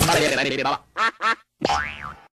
他得也得来点别的吧。